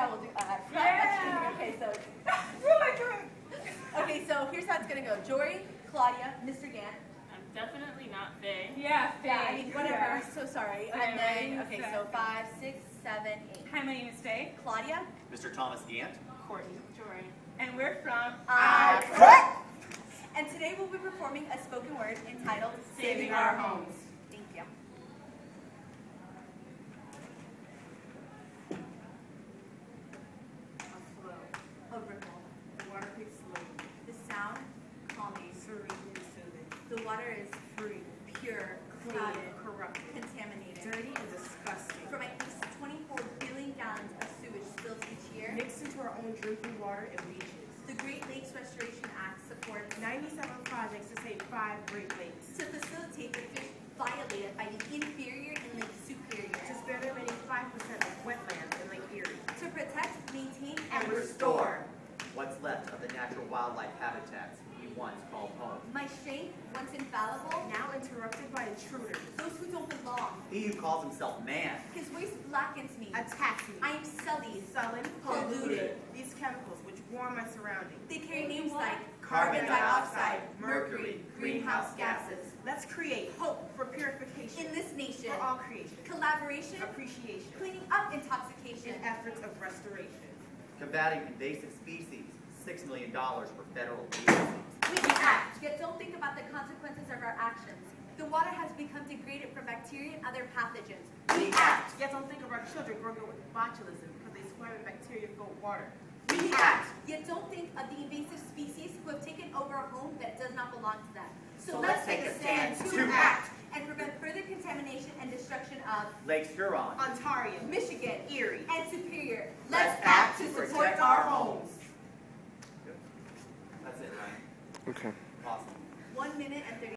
yeah, we'll do uh, uh, that. Yeah. Okay, so, Really good. okay, so here's how it's gonna go. Jory, Claudia, Mr. Gantt. I'm definitely not Faye. Yeah, Faye. Yeah, I mean, whatever, so sorry. Okay, And then, okay, so five, six, seven, eight. Hi, my name is Faye, Claudia? Mr. Thomas Gantt. Courtney. Jory. and we're from I quit! And today we'll be performing a spoken word entitled Saving Our Homes. The water is free, pure, Clean, clouded, corrupted, contaminated. dirty and disgusting. From at least 24 billion gallons of sewage spilled each year, Mixed into our own drinking water and beaches. the Great Lakes Restoration Act supports 97 projects to save five Great Lakes. to facilitate the fish violated by the inferior and Lake Superior, To spare the remaining 5% of wetlands in Lake Erie. to protect, maintain, And restore. What's left of the natural wildlife habitats we once called home. My strength, once infallible, Now interrupted by intruders. those who don't belong. He who calls himself man. His voice blackens me. Attacks me. I am sullied. Sullen, Polluted. These chemicals which warm my surroundings. They carry names like Carbon dioxide, mercury, greenhouse gases. Let's create hope for purification. In this nation, for all creation. collaboration, Appreciation. cleaning up intoxication, In efforts of restoration. Combating invasive species. $6 million for federal agencies. We act, yet don't think about the consequences of our actions. The water has become degraded from bacteria and other pathogens. We act. Yet don't think of our children growing up with botulism because they swim in bacteria-filled water. We act, yet don't think of the invasive species who have taken over a home that does not belong to them. So let's take a stand to act. and prevent further contamination and destruction of Lake Huron. Ontario. Michigan, Erie. and Superior. Let's act to protect our homes. That's it, right? Okay. Awesome. One minute and 30